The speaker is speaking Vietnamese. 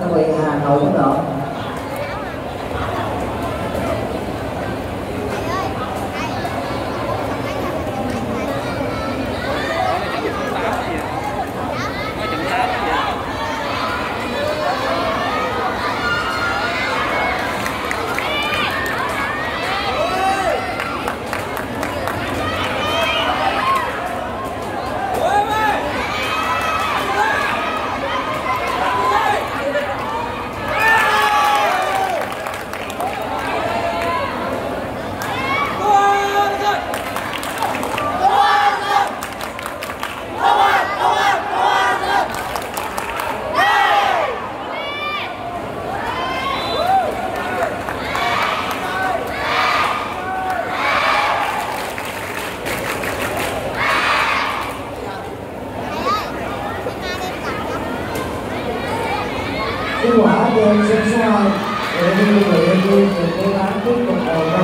cầm về Hà Nội nữa kết quả trên sân số 2 để đi về đơn vị thì cố gắng tiếp tục đầu